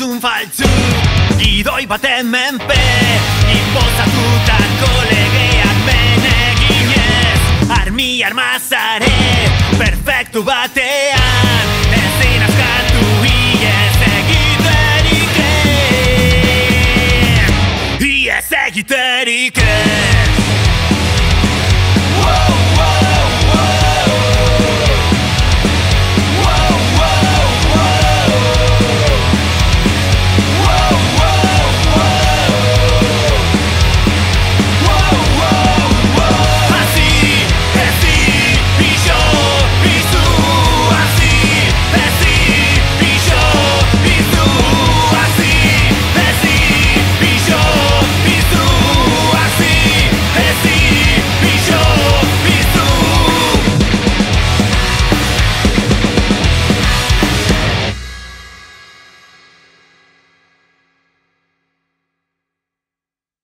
erantzun faltzu Gidoi baten menpe Inbozatutako legeak beneginez Armi armazare Perfektu batean Ezin askatu Iez egiterik Iez egiterik Iez egiterik